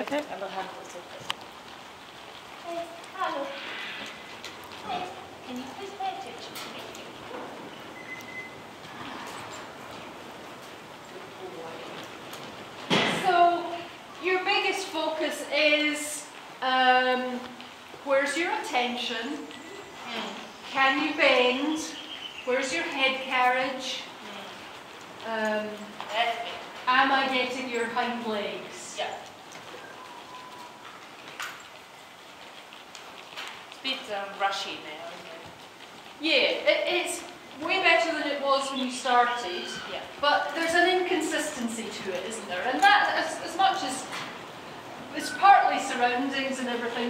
okay. And the hand will take it. Hey, hello. Hey, can you please pay attention to me? So your biggest focus is um, where's your attention? Can you bend? Where's your head carriage? Um, am I getting your hind legs? Yeah. A bit um, rushy now, isn't Yeah, it, it's way better than it was when you started. Yeah. But there's an inconsistency to it, isn't there? And that, as, as much as it's partly surroundings and everything,